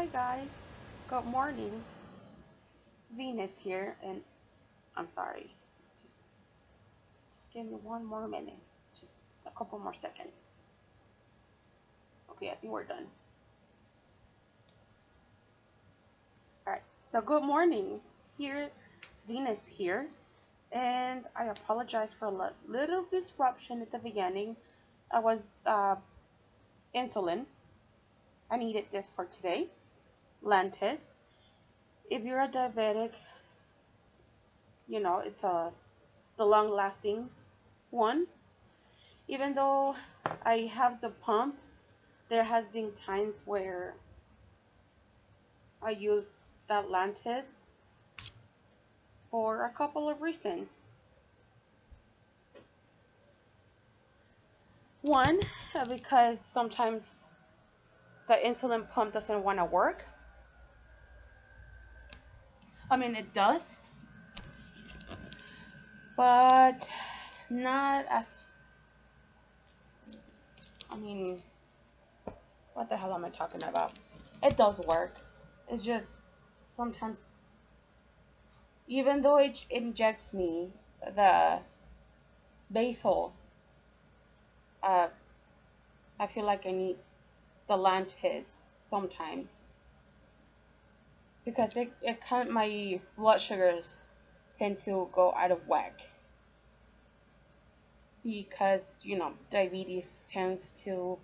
Hi guys, good morning. Venuz here, and I'm sorry. Just, just give me one more minute. Just a couple more seconds. Okay, I think we're done. Alright, so good morning. Here, Venuz here, and I apologize for a little disruption at the beginning. I was uh, insulin. I needed this for today. Lantus. If you're a diabetic, you know, it's a the long lasting one. Even though I have the pump, there has been times where I use that Lantus for a couple of reasons. One, uh, because sometimes the insulin pump doesn't want to work. I mean, it does, but not as, I mean, what the hell am I talking about? It does work. It's just sometimes, even though it injects me the basal, uh, I feel like I need the Lantus sometimes because it, it can my blood sugars tend to go out of whack. Because you know diabetes tends to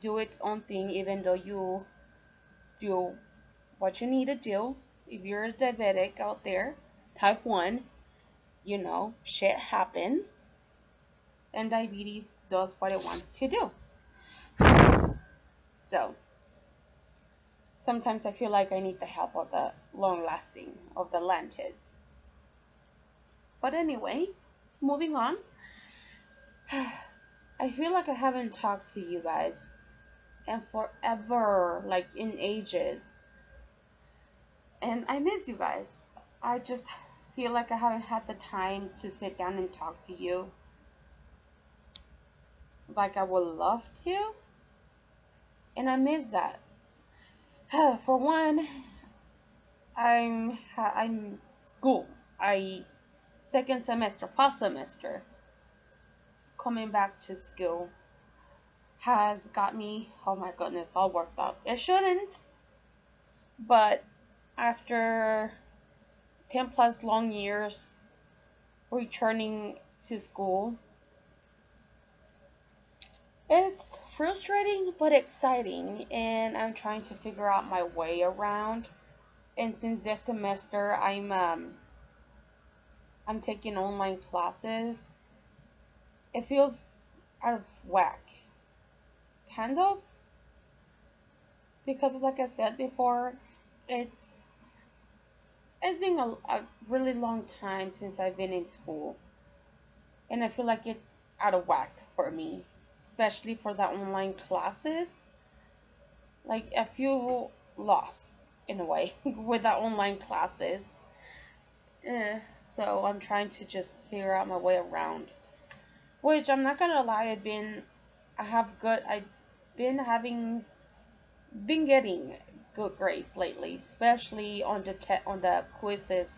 do its own thing even though you do what you need to do. If you're a diabetic out there type 1 you know shit happens and diabetes does what it wants to do. So sometimes I feel like I need the help of the long lasting of the Lantus. But anyway, moving on. I feel like I haven't talked to you guys and forever, like in ages. And I miss you guys. I just feel like I haven't had the time to sit down and talk to you like I would love to. And I miss that. For one, I'm I'm school. I second semester, past semester, coming back to school has got me, oh my goodness, all worked up. It shouldn't, but after 10 plus long years returning to school, it's frustrating but exciting and I'm trying to figure out my way around. And since this semester I'm um I'm taking online classes, it feels out of whack. Kind of. Because like I said before, it's it's been a, a really long time since I've been in school. And I feel like it's out of whack for me especially for the online classes. Like I feel lost in a way with the online classes. Eh, so I'm trying to just figure out my way around. Which I'm not gonna lie, I've been, I have good, I've been having, been getting good grades lately, especially on the te on the quizzes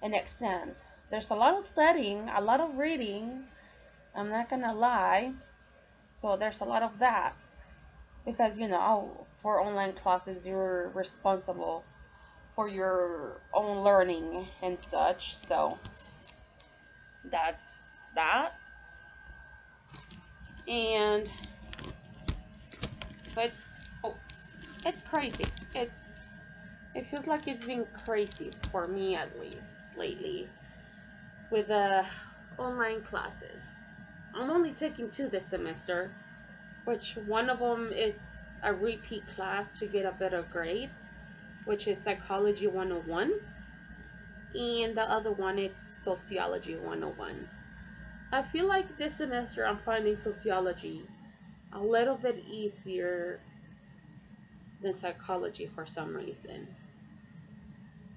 and exams. There's a lot of studying, a lot of reading. I'm not gonna lie. So there's a lot of that because you know for online classes you're responsible for your own learning and such. So that's that. And but it's, oh, it's crazy. It's it feels like it's been crazy for me at least lately with the online classes. I'm only taking two this semester, which one of them is a repeat class to get a better grade, which is Psychology 101, and the other one is Sociology 101. I feel like this semester I'm finding sociology a little bit easier than psychology for some reason.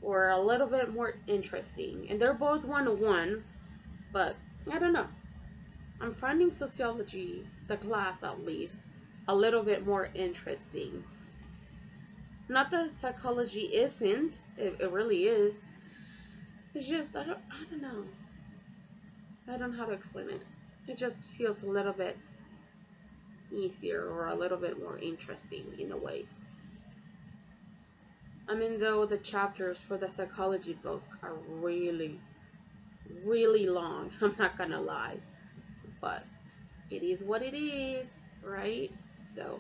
Or a little bit more interesting. And they're both 101, but I don't know. I'm finding sociology, the class at least, a little bit more interesting. Not that psychology isn't. It, it really is. It's just I don't I don't know. I don't know how to explain it. It just feels a little bit easier or a little bit more interesting in a way. I mean, though the chapters for the psychology book are really, really long, I'm not gonna lie. But it is what it is, right? So,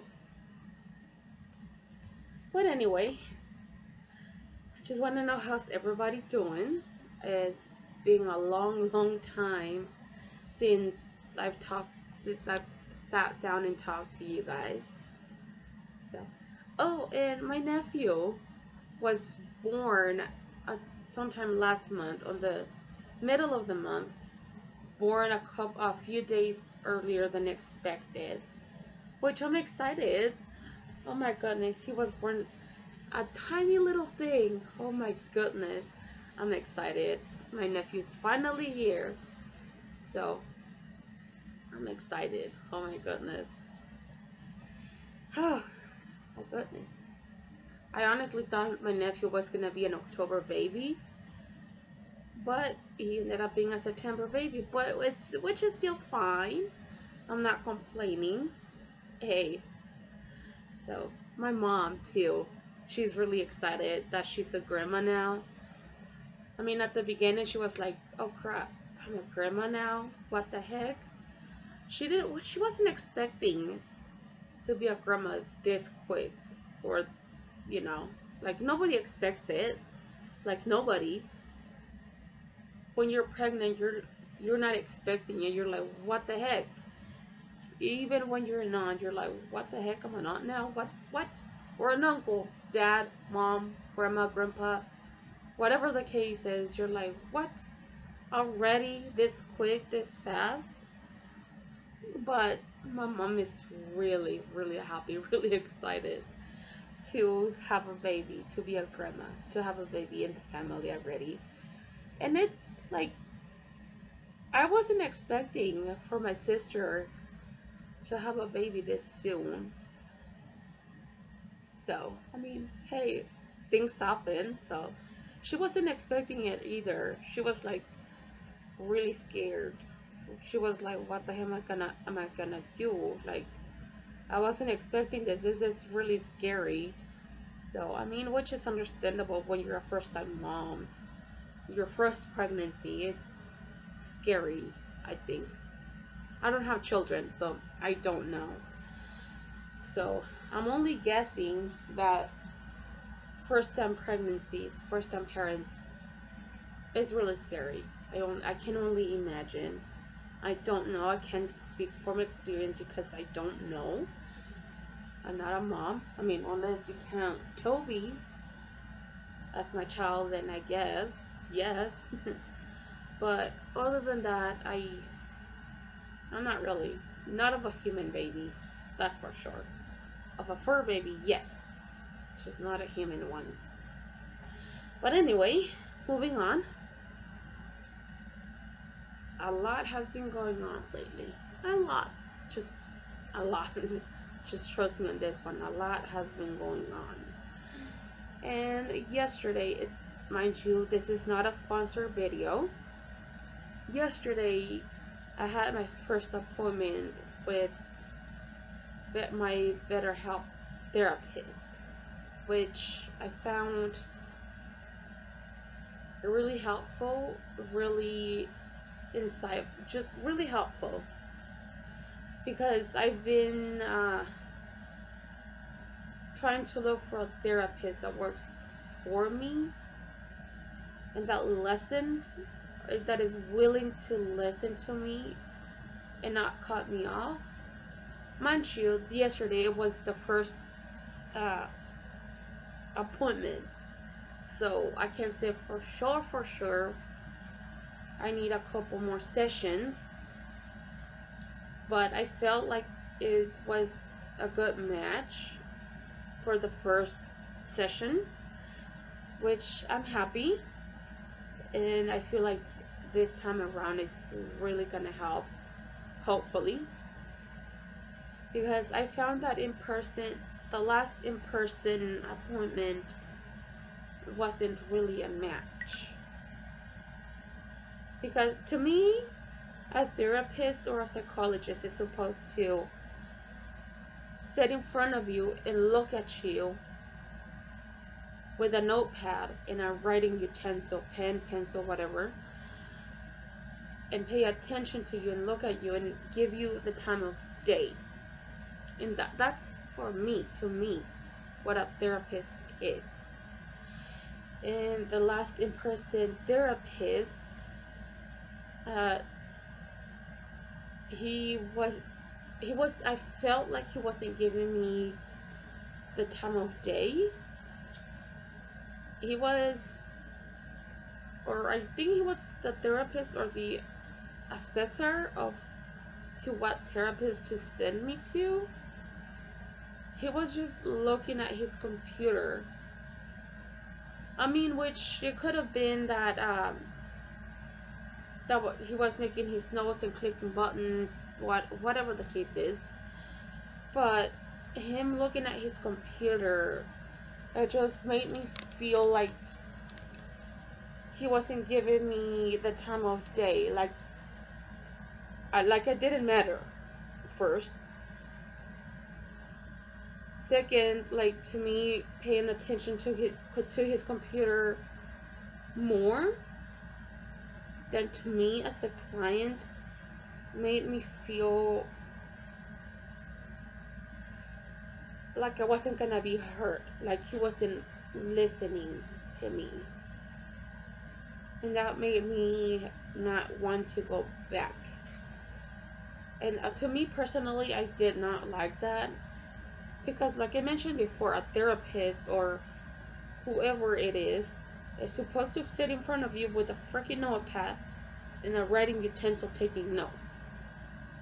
but anyway, I just want to know how's everybody doing. It's been a long, long time since I've talked, since I've sat down and talked to you guys. So, oh, and my nephew was born uh, sometime last month on the middle of the month born a couple a few days earlier than expected which I'm excited. Oh my goodness he was born a tiny little thing. Oh my goodness I'm excited. My nephew's finally here. So I'm excited. Oh my goodness. Oh my goodness. I honestly thought my nephew was going to be an October baby. But he ended up being a September baby. But it's, which is still fine. I'm not complaining. Hey. So, my mom, too. She's really excited that she's a grandma now. I mean, at the beginning, she was like, oh crap, I'm a grandma now? What the heck? She didn't, she wasn't expecting to be a grandma this quick or you know like nobody expects it like nobody when you're pregnant you're you're not expecting it. You're like what the heck? Even when you're a not you're like what the heck? Am i not now? What what? Or an uncle dad mom grandma grandpa whatever the case is you're like what? Already this quick this fast? But my mom is really really happy really excited to have a baby, to be a grandma, to have a baby in the family already. And it's like, I wasn't expecting for my sister to have a baby this soon. So, I mean, hey, things happen, so she wasn't expecting it either. She was like really scared. She was like, what the hell am I gonna am I gonna do? Like I wasn't expecting this. This is really scary. So, I mean, which is understandable when you're a first time mom. Your first pregnancy is scary, I think. I don't have children, so I don't know. So, I'm only guessing that first time pregnancies, first time parents is really scary. I, don't, I can only imagine. I don't know. I can't speak from experience because I don't know. I'm not a mom. I mean, unless you count Toby as my child, then I guess, yes. but other than that, I, I'm not really, not of a human baby, that's for sure. Of a fur baby, yes. Just not a human one. But anyway, moving on a lot has been going on lately. A lot. Just a lot. Just trust me on this one. A lot has been going on. And yesterday, it, mind you, this is not a sponsored video. Yesterday, I had my first appointment with my BetterHelp therapist, which I found really helpful, really insight, just really helpful. Because I've been uh, trying to look for a therapist that works for me and that listens, that is willing to listen to me and not cut me off. Mind you, yesterday was the first uh, appointment, so I can say for sure, for sure, I need a couple more sessions. But I felt like it was a good match for the first session, which I'm happy. And I feel like this time around is really gonna help, hopefully. Because I found that in person the last in-person appointment wasn't really a match. Because to me, a therapist or a psychologist is supposed to sit in front of you and look at you with a notepad and a writing utensil, pen, pencil, whatever, and pay attention to you and look at you and give you the time of day. And that, that's for me, to me, what a therapist is. And the last in-person therapist, uh, he was, he was, I felt like he wasn't giving me the time of day. He was, or I think he was the therapist or the assessor of to what therapist to send me to. He was just looking at his computer. I mean, which it could have been that um, that he was making his notes and clicking buttons, what whatever the case is. But him looking at his computer, it just made me feel like he wasn't giving me the time of day. Like I, like it didn't matter first second like to me paying attention to his to his computer more than to me as a client made me feel like I wasn't gonna be hurt like he wasn't listening to me. And that made me not want to go back. And uh, to me personally I did not like that. Because like I mentioned before a therapist or whoever it is is supposed to sit in front of you with a freaking notepad and a writing utensil taking notes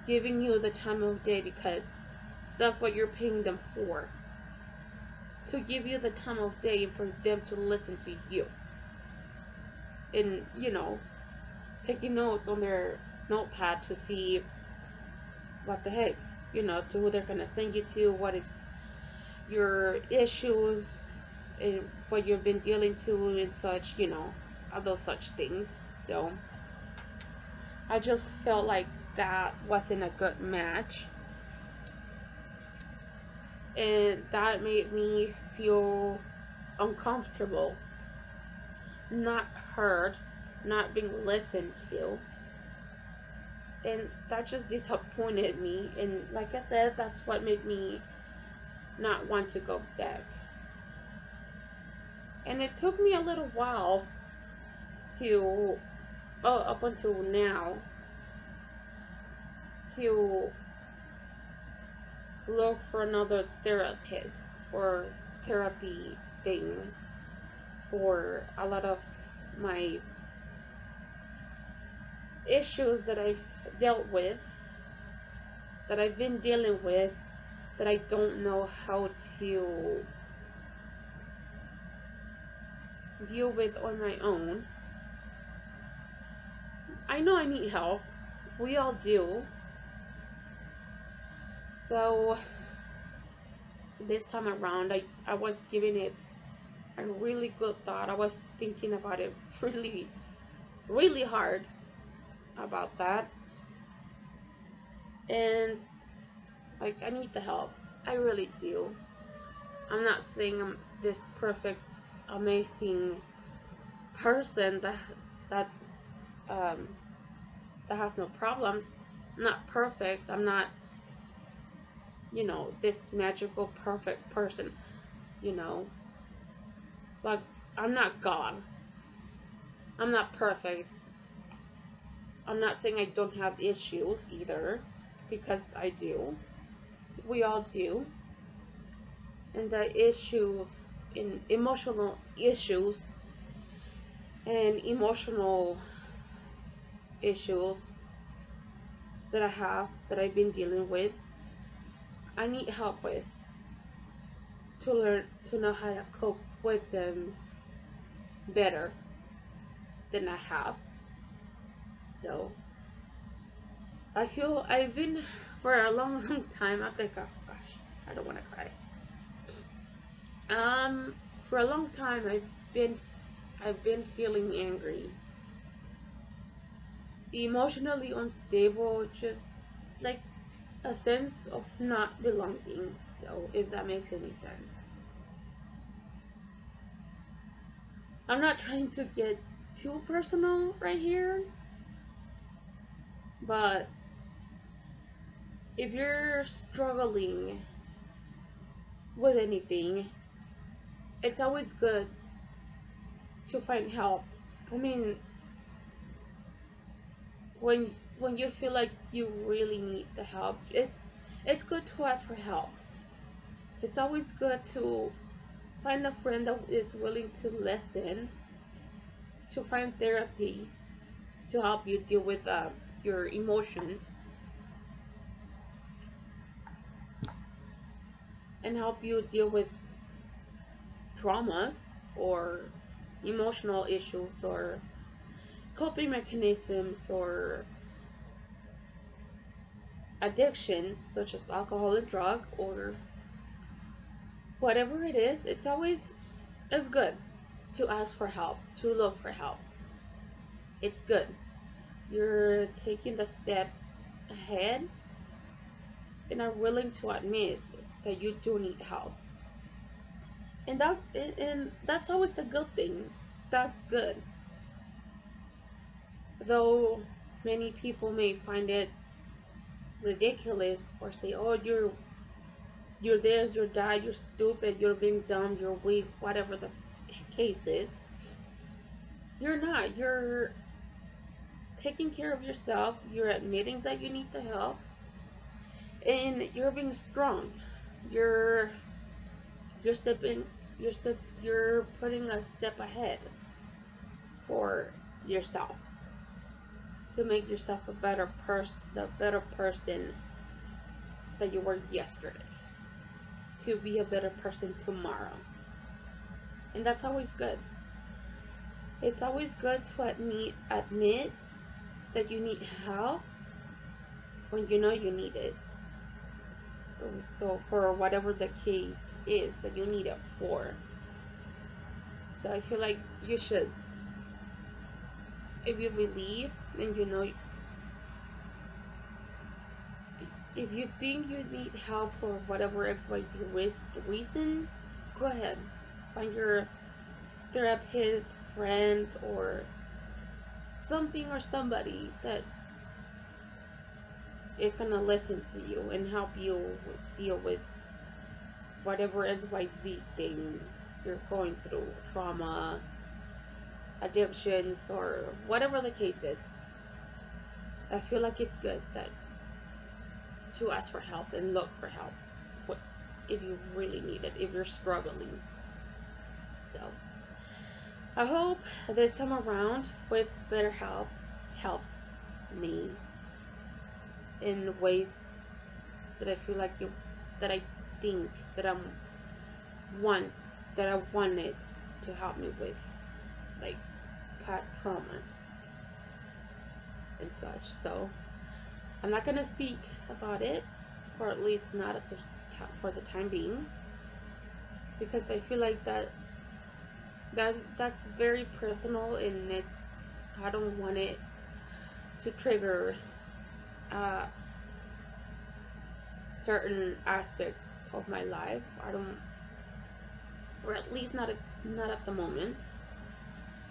giving you the time of day because that's what you're paying them for to give you the time of day and for them to listen to you and you know taking notes on their notepad to see what the heck, you know, to who they're gonna send you to, what is your issues and what you've been dealing to and such, you know, all those such things. So I just felt like that wasn't a good match. And that made me feel uncomfortable, not heard, not being listened to. And that just disappointed me. And like I said that's what made me not want to go back. And it took me a little while to oh up until now to look for another therapist or therapy thing for a lot of my issues that I've dealt with, that I've been dealing with, that I don't know how to deal with on my own. I know I need help. We all do. So this time around I, I was giving it a really good thought. I was thinking about it really really hard about that. And like I need the help. I really do. I'm not saying I'm this perfect amazing person that that's um, that has no problems. I'm not perfect. I'm not you know this magical perfect person you know like I'm not God I'm not perfect I'm not saying I don't have issues either because I do. We all do. And the issues, in emotional issues and emotional issues that I have, that I've been dealing with, I need help with to learn to know how to cope with them better than I have. So I feel I've been for a long, long time. I think, oh gosh, I don't want to cry. Um, for a long time, I've been, I've been feeling angry, emotionally unstable, just like a sense of not belonging. So, if that makes any sense. I'm not trying to get too personal right here, but if you're struggling with anything, it's always good to find help. I mean, when when you feel like you really need the help, it's it's good to ask for help. It's always good to find a friend that is willing to listen, to find therapy, to help you deal with uh, your emotions, and help you deal with traumas or emotional issues or coping mechanisms or addictions such as alcohol and drug or whatever it is, it's always as good to ask for help, to look for help. It's good. You're taking the step ahead and are willing to admit that you do need help. And that and that's always a good thing. That's good. Though many people may find it ridiculous or say, "Oh, you're you're this, you're that, you're stupid, you're being dumb, you're weak, whatever the case is. You're not. You're taking care of yourself. You're admitting that you need the help. And you're being strong. You're you're stepping you're step you're putting a step ahead for yourself to make yourself a better person the better person that you were yesterday to be a better person tomorrow. And that's always good. It's always good to admit, admit that you need help when you know you need it. So for whatever the case is that you need it for. So I feel like you should, if you believe and you know if you think you need help for whatever XYZ reason, go ahead. Find your therapist, friend, or something or somebody that is gonna listen to you and help you deal with whatever XYZ thing you're going through, trauma, addictions, or whatever the case is. I feel like it's good that to ask for help and look for help if you really need it, if you're struggling. So, I hope this time around with BetterHelp helps me in ways that I feel like that I think that I'm want that I wanted to help me with, like past traumas and such. So. I'm not going to speak about it, or at least not at the for the time being, because I feel like that that that's very personal and it's I don't want it to trigger uh, certain aspects of my life. I don't, or at least not at, not at the moment.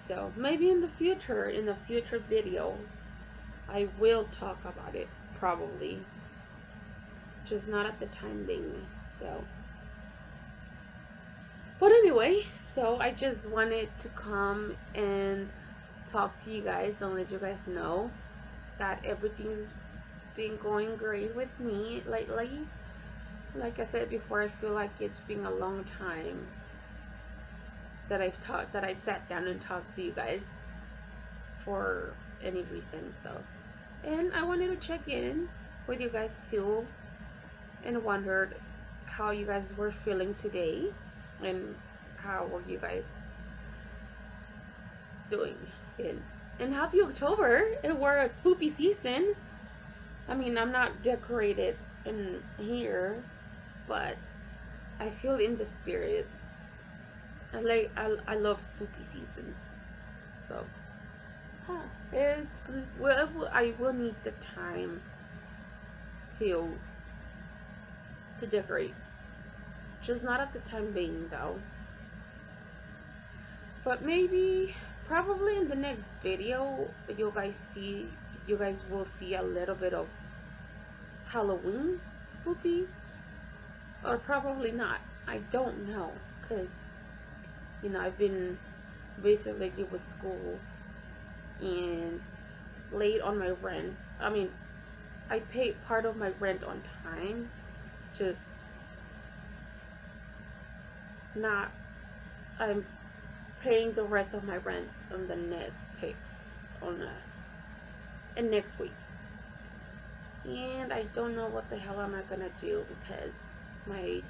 So maybe in the future, in a future video, I will talk about it probably. Just not at the time being, so. But anyway, so I just wanted to come and talk to you guys and let you guys know that everything's been going great with me lately. Like I said before, I feel like it's been a long time that I've talked, that I sat down and talked to you guys for any reason, so. And I wanted to check in with you guys too and wondered how you guys were feeling today and how were you guys doing and and happy October. And we're a spooky season. I mean I'm not decorated in here but I feel in the spirit I like I, I love spooky season. So huh, it's well I will need the time to to decorate. Just not at the time being though. But maybe probably in the next video you guys see you guys will see a little bit of Halloween spooky or probably not I don't know because you know I've been basically with school and late on my rent. I mean I paid part of my rent on time just not I'm paying the rest of my rent on the next pay on the and next week. And I don't know what the hell am I gonna do because my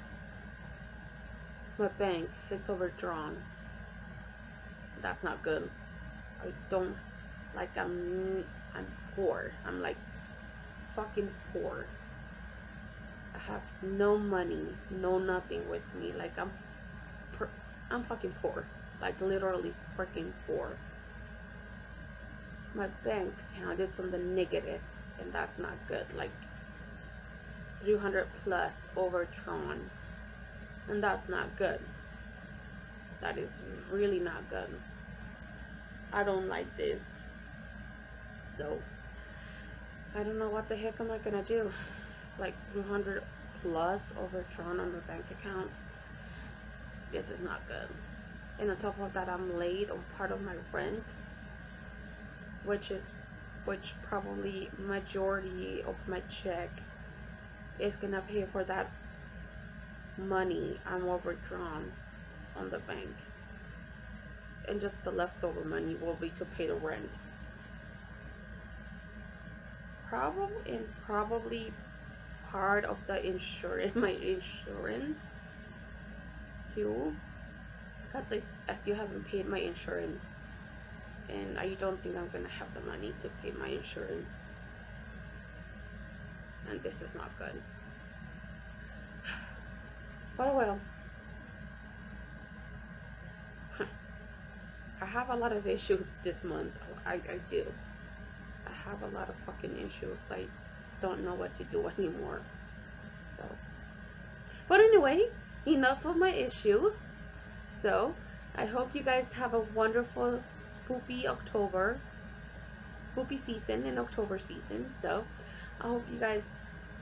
my bank is overdrawn. That's not good. I don't like I'm I'm poor. I'm like fucking poor. I have no money no nothing with me. Like I'm I'm fucking poor. Like literally freaking poor. My bank account is on the negative and that's not good. Like 300 plus overdrawn and that's not good. That is really not good. I don't like this. So I don't know what the heck am I gonna do? Like 300 plus overdrawn on my bank account? This is not good. And on top of that I'm late on part of my rent which is which probably majority of my check is gonna pay for that money I'm overdrawn on the bank. And just the leftover money will be to pay the rent. Probably and probably part of the insurance my insurance too. Because I, I still haven't paid my insurance. And I don't think I'm gonna have the money to pay my insurance. And this is not good oh well I have a lot of issues this month. I, I do. I have a lot of fucking issues. I don't know what to do anymore. So but anyway enough of my issues. So I hope you guys have a wonderful spooky October, spooky season and October season. So I hope you guys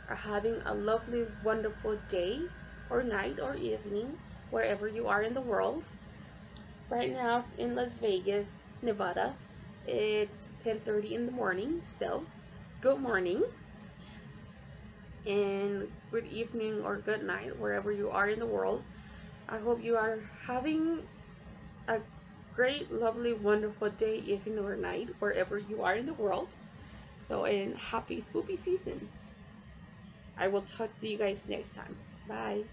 are having a lovely, wonderful day or night or evening wherever you are in the world. Right now in Las Vegas, Nevada, it's 10.30 in the morning, so good morning and good evening or good night wherever you are in the world. I hope you are having a great, lovely, wonderful day, evening, or night, wherever you are in the world. So, and happy spooky season. I will talk to you guys next time. Bye.